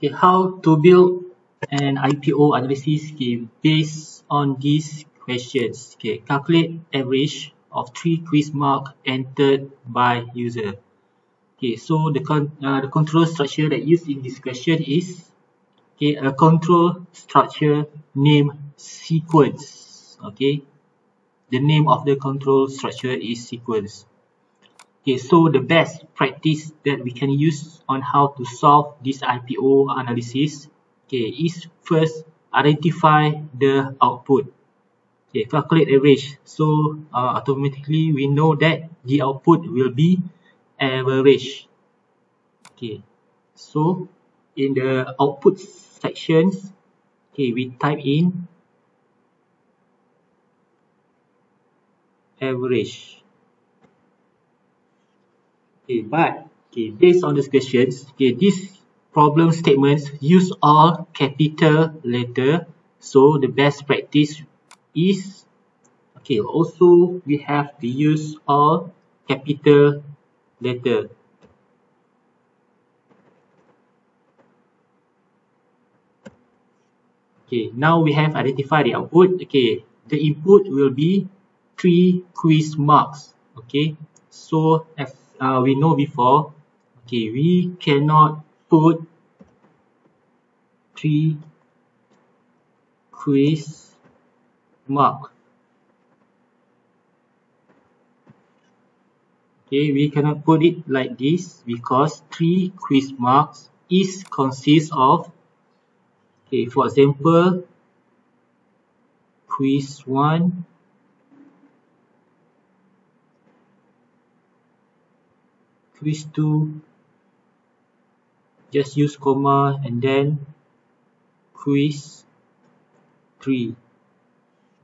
okay, how to build an IPO analysis scheme based on these questions. Okay, calculate average of three quiz mark entered by user. Okay, so the con uh, the control structure that used in this question is okay a control structure name sequence. Okay, the name of the control structure is sequence. Okay, so the best practice that we can use on how to solve this IPO analysis okay, is first identify the output. Okay, calculate average. So uh, automatically we know that the output will be average. Okay, so in the output sections, okay, we type in average. Okay, but okay, based on these questions, okay, these problem statements use all capital letter. So the best practice is okay. Also, we have to use all capital letter. Okay, now we have identified the output. Okay, the input will be three quiz marks. Okay, so as uh, we know before. Okay we cannot put three quiz mark. Okay we cannot put it like this because three quiz marks is consist of okay for example quiz 1 quiz 2 just use comma and then quiz 3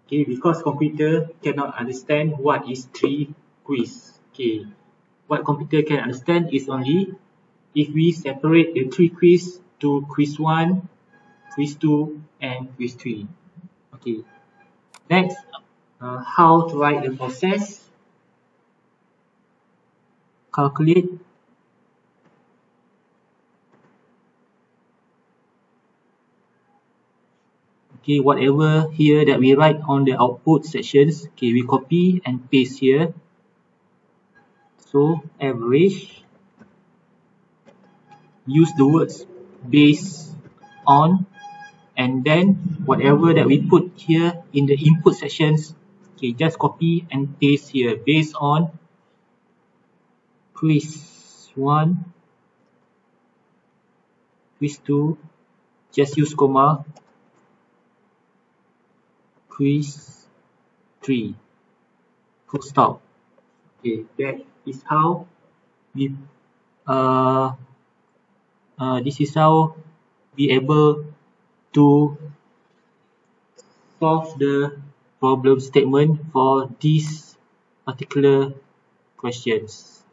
okay because computer cannot understand what is 3 quiz. Okay what computer can understand is only if we separate the 3 quiz to quiz 1 quiz 2 and quiz 3 okay next uh, how to write the process calculate. Okay whatever here that we write on the output sections okay we copy and paste here. So average use the words based on and then whatever that we put here in the input sections okay just copy and paste here based on quiz 1 quiz 2 just use comma quiz 3 full stop. Okay that is how we uh, uh this is how we able to solve the problem statement for these particular questions